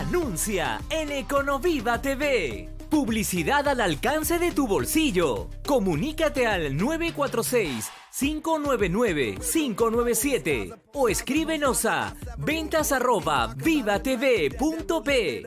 Anuncia en Econoviva TV. Publicidad al alcance de tu bolsillo. Comunícate al 946-599-597 o escríbenos a ventas arroba vivatv.p.